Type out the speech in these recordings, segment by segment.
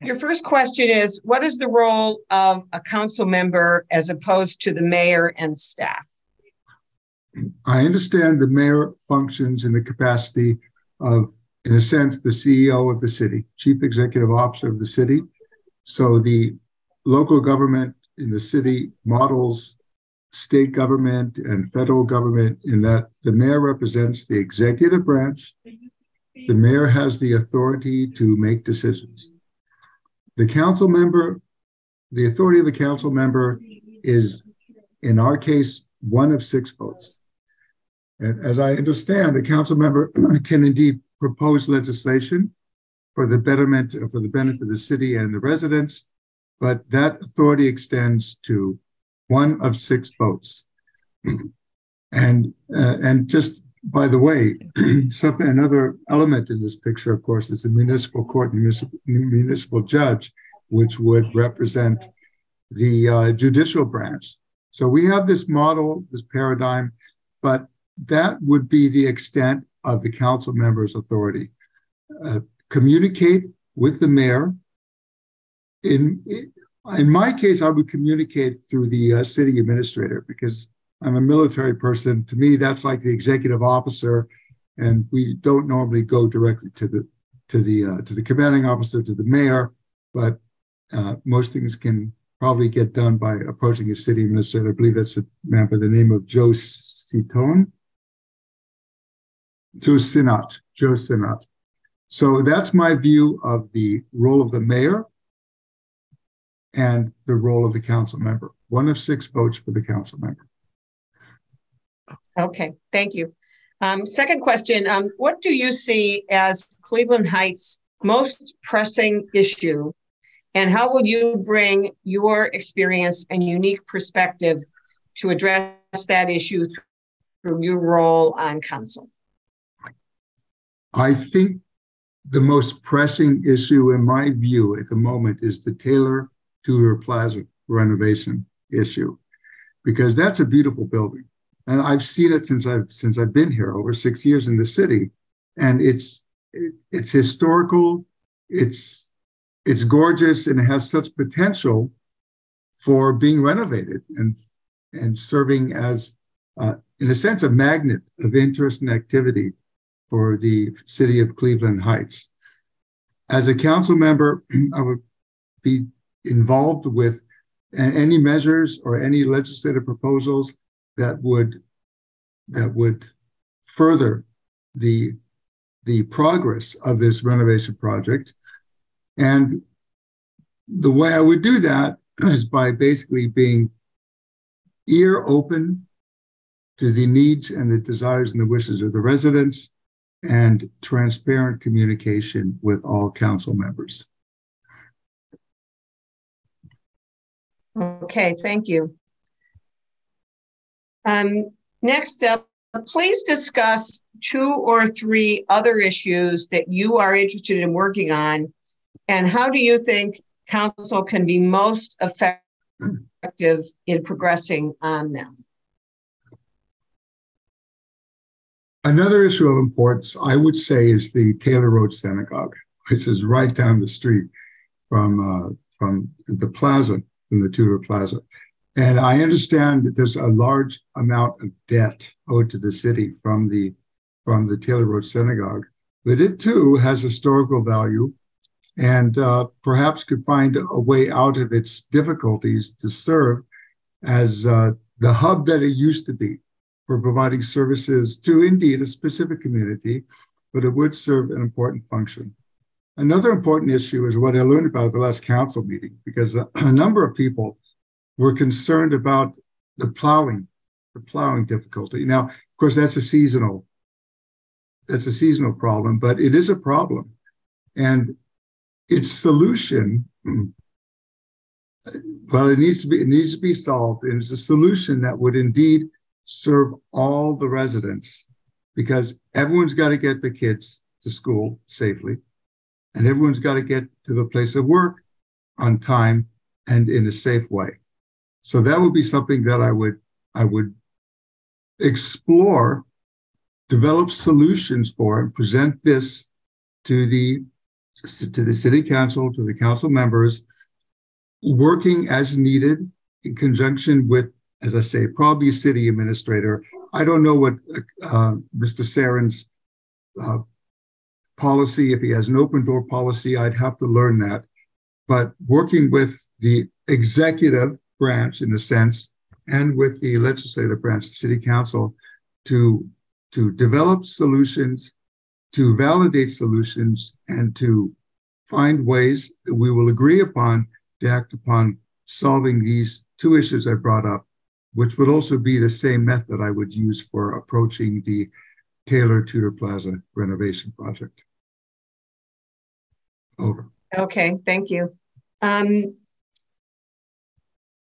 Your first question is, what is the role of a council member as opposed to the mayor and staff? I understand the mayor functions in the capacity of, in a sense, the CEO of the city, chief executive officer of the city. So the local government in the city models state government and federal government in that the mayor represents the executive branch. The mayor has the authority to make decisions. The council member, the authority of a council member is, in our case, one of six votes. And as I understand, a council member can indeed propose legislation for the betterment, for the benefit of the city and the residents, but that authority extends to one of six votes. and uh, and just by the way, something another element in this picture, of course, is the municipal court municipal, municipal judge, which would represent the uh, judicial branch. So we have this model, this paradigm, but that would be the extent of the council member's authority. Uh, communicate with the mayor. In, in my case, I would communicate through the uh, city administrator because I'm a military person. To me, that's like the executive officer, and we don't normally go directly to the to the uh, to the commanding officer to the mayor, but uh, most things can probably get done by approaching a city administrator. I believe that's a man by the name of Joe Citone. Joe Sinat. Joe Sinnott. So that's my view of the role of the mayor and the role of the council member. One of six votes for the council member. Okay, thank you. Um, second question, um, what do you see as Cleveland Heights' most pressing issue and how will you bring your experience and unique perspective to address that issue through your role on council? I think the most pressing issue, in my view, at the moment, is the Taylor Tudor Plaza renovation issue, because that's a beautiful building, and I've seen it since I've since I've been here over six years in the city, and it's it, it's historical, it's it's gorgeous, and it has such potential for being renovated and and serving as, uh, in a sense, a magnet of interest and activity for the city of Cleveland Heights. As a council member, I would be involved with any measures or any legislative proposals that would that would further the the progress of this renovation project. And the way I would do that is by basically being ear open to the needs and the desires and the wishes of the residents and transparent communication with all council members. Okay, thank you. Um, next up, please discuss two or three other issues that you are interested in working on, and how do you think council can be most effective in progressing on them? Another issue of importance, I would say, is the Taylor Road Synagogue, which is right down the street from uh, from the plaza, from the Tudor Plaza. And I understand that there's a large amount of debt owed to the city from the from the Taylor Road Synagogue, but it too has historical value, and uh, perhaps could find a way out of its difficulties to serve as uh, the hub that it used to be for providing services to indeed a specific community, but it would serve an important function. Another important issue is what I learned about at the last council meeting, because a, a number of people were concerned about the plowing, the plowing difficulty. Now, of course, that's a seasonal, that's a seasonal problem, but it is a problem. And its solution, well, it needs to be, it needs to be solved. And it's a solution that would indeed serve all the residents because everyone's got to get the kids to school safely and everyone's got to get to the place of work on time and in a safe way. So that would be something that I would I would explore, develop solutions for, and present this to the to the city council, to the council members, working as needed in conjunction with, as I say, probably city administrator. I don't know what uh, Mr. Seren's uh, policy, if he has an open door policy, I'd have to learn that. But working with the executive branch, in a sense, and with the legislative branch, the city council, to to develop solutions, to validate solutions, and to find ways that we will agree upon to act upon solving these two issues I brought up, which would also be the same method I would use for approaching the Taylor Tudor Plaza renovation project. Over. Okay, thank you. Um,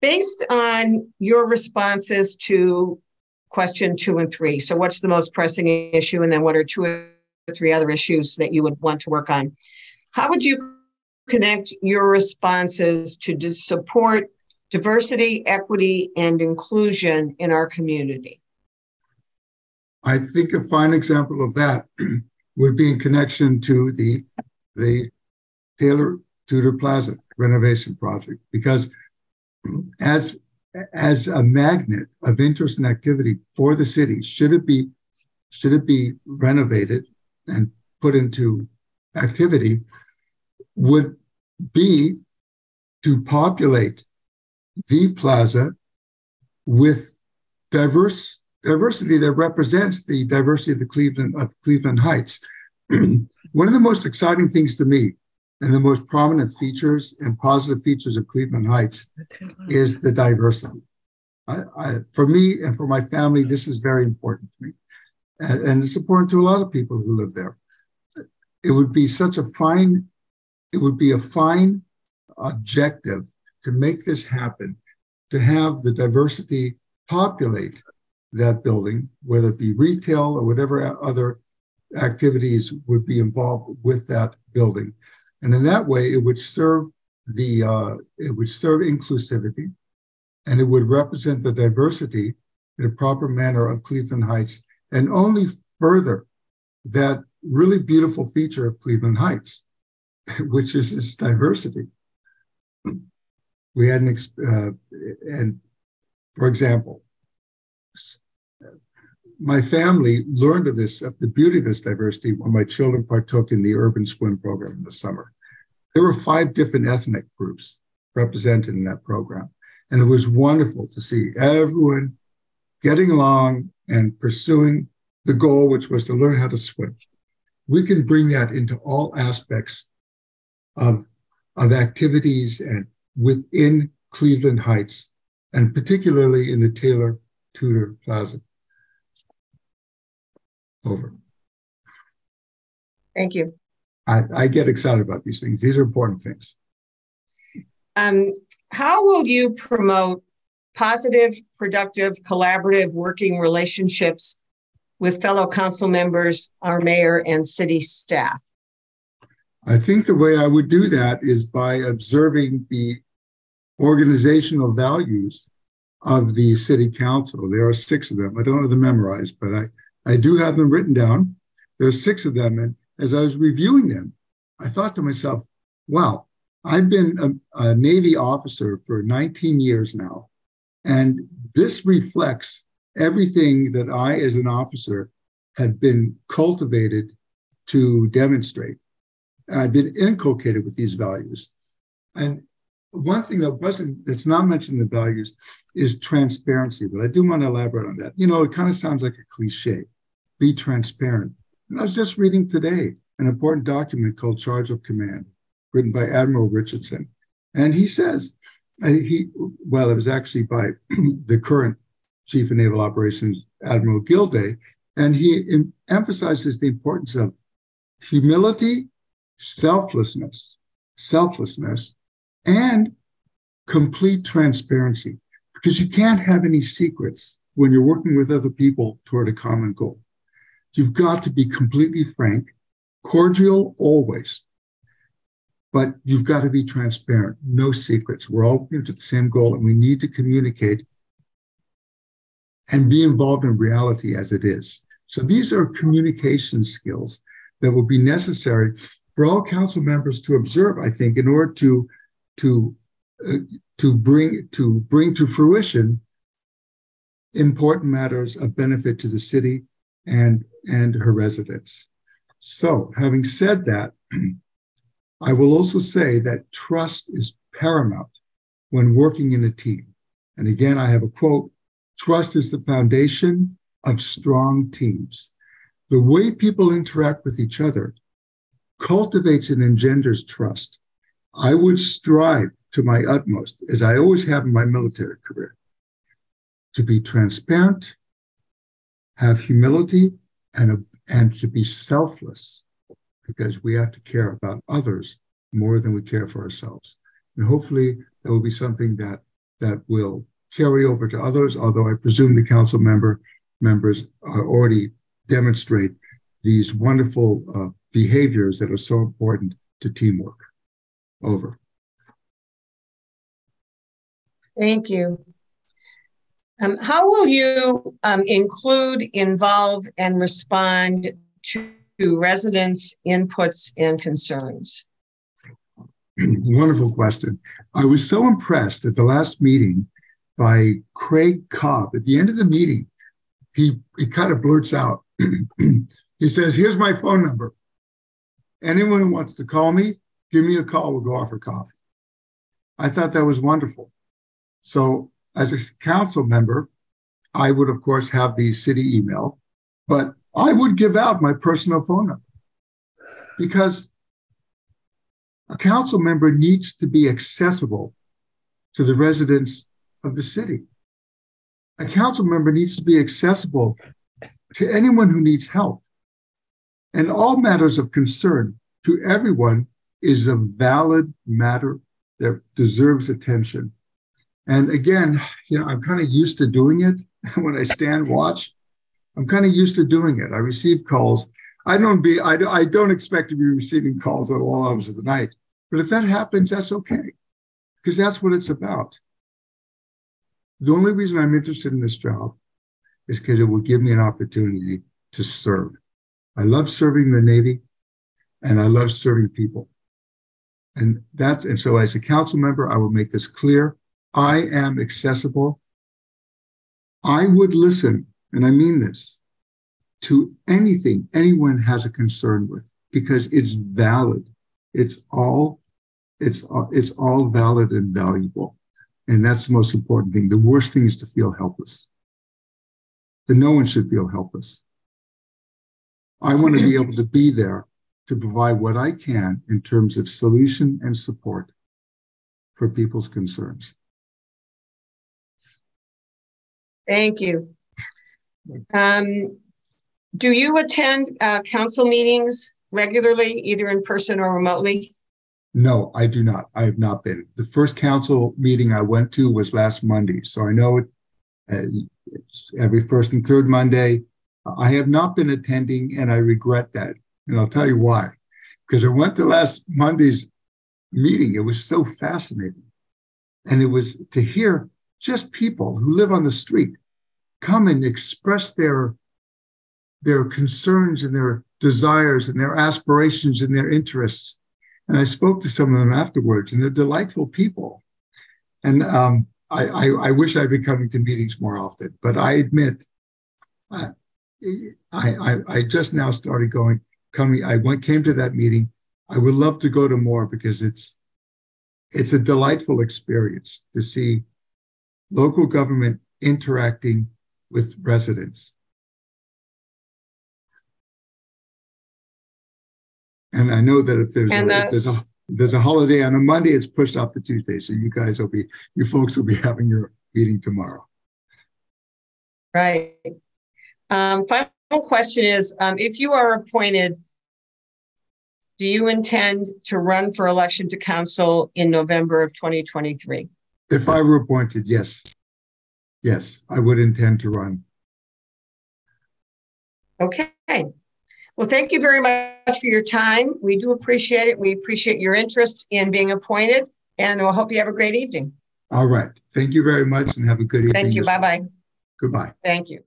based on your responses to question two and three, so what's the most pressing issue, and then what are two or three other issues that you would want to work on? How would you connect your responses to support diversity, equity, and inclusion in our community? I think a fine example of that would be in connection to the the Taylor Tudor Plaza renovation project because as as a magnet of interest and activity for the city, should it be should it be renovated and put into activity, would be to populate the plaza with diverse diversity that represents the diversity of the Cleveland of Cleveland Heights. One of the most exciting things to me and the most prominent features and positive features of Cleveland Heights is the diversity. I, I, for me and for my family, this is very important to me. And, and, it's important to a lot of people who live there. It would be such a fine, it would be a fine objective to make this happen, to have the diversity populate that building, whether it be retail or whatever other activities would be involved with that building. And in that way, it would serve the uh, it would serve inclusivity, and it would represent the diversity in a proper manner of Cleveland Heights, and only further that really beautiful feature of Cleveland Heights, which is its diversity. We had an uh, and for example, my family learned of this, of the beauty of this diversity when my children partook in the urban swim program in the summer. There were five different ethnic groups represented in that program. And it was wonderful to see everyone getting along and pursuing the goal, which was to learn how to swim. We can bring that into all aspects of, of activities and within Cleveland Heights, and particularly in the Taylor Tudor Plaza. Over. Thank you. I, I get excited about these things. These are important things. Um, how will you promote positive, productive, collaborative working relationships with fellow council members, our mayor, and city staff? I think the way I would do that is by observing the organizational values of the city council. There are six of them. I don't have them memorized, but I, I do have them written down. There's six of them. And as I was reviewing them, I thought to myself, wow, I've been a, a Navy officer for 19 years now. And this reflects everything that I, as an officer, have been cultivated to demonstrate. And I've been inculcated with these values. And one thing that wasn't that's not mentioned in the values is transparency, but I do want to elaborate on that. You know, it kind of sounds like a cliche. Be transparent. And I was just reading today an important document called Charge of Command, written by Admiral Richardson. And he says, uh, he well, it was actually by the current Chief of Naval Operations, Admiral Gilday, and he em- emphasizes the importance of humility, selflessness, selflessness, and complete transparency, because you can't have any secrets when you're working with other people toward a common goal. You've got to be completely frank, cordial always, but you've got to be transparent. No secrets. We're all working to the same goal, and we need to communicate and be involved in reality as it is. So these are communication skills that will be necessary for all council members to observe, I think, in order to to uh, to bring to bring to fruition important matters of benefit to the city and and her residents. So, having said that, I will also say that trust is paramount when working in a team. And again, I have a quote trust is the foundation of strong teams. The way people interact with each other cultivates and engenders trust. I would strive to my utmost, as I always have in my military career, to be transparent, have humility, and, and to be selfless, because we have to care about others more than we care for ourselves. And hopefully, that will be something that that will carry over to others. Although I presume the council member members already demonstrate these wonderful uh, behaviors that are so important to teamwork. Over. Thank you. Um, how will you um, include, involve, and respond to residents' inputs and concerns? Wonderful question. I was so impressed at the last meeting by Craig Cobb. At the end of the meeting, he, he kind of blurts out, he says, Here's my phone number. Anyone who wants to call me, give me a call. We'll go out for coffee. I thought that was wonderful. So, as a council member, I would, of course, have the city email, but I would give out my personal phone number because a council member needs to be accessible to the residents of the city. A council member needs to be accessible to anyone who needs help. And all matters of concern to everyone is a valid matter that deserves attention. And again, you know, I'm kind of used to doing it when I stand watch. I'm kind of used to doing it. I receive calls. I don't be I, I don't expect to be receiving calls at all hours of the night. But if that happens, that's okay. Because that's what it's about. The only reason I'm interested in this job is because it will give me an opportunity to serve. I love serving the Navy and I love serving people. And that's and so as a council member, I will make this clear. I am accessible. I would listen, and I mean this, to anything anyone has a concern with because it's valid. It's all it's it's all valid and valuable. And that's the most important thing. The worst thing is to feel helpless. But no one should feel helpless. I want to be able to be there to provide what I can in terms of solution and support for people's concerns. Thank you. Um, do you attend uh, council meetings regularly, either in person or remotely? No, I do not. I have not been. The first council meeting I went to was last Monday. So I know it, uh, it's every first and third Monday. I have not been attending and I regret that. And I'll tell you why. Because I went to last Monday's meeting. It was so fascinating. And it was to hear just people who live on the street come and express their their concerns and their desires and their aspirations and their interests. And I spoke to some of them afterwards, and they're delightful people. And um, I, I, I, wish I'd been coming to meetings more often, but I admit, I, I, I just now started going, coming. I went, came to that meeting. I would love to go to more because it's, it's a delightful experience to see local government interacting with residents And I know that if there's, a, if there's a there's a holiday on a Monday, it's pushed off to Tuesday. So you guys will be, you folks will be having your meeting tomorrow. Right. Um, final question is, um, if you are appointed, do you intend to run for election to council in November of 2023? If I were appointed, yes. Yes, I would intend to run. Okay. Well, thank you very much for your time. We do appreciate it. We appreciate your interest in being appointed, and we'll hope you have a great evening. All right. Thank you very much and have a good evening. Thank you. Bye bye. Goodbye. Thank you.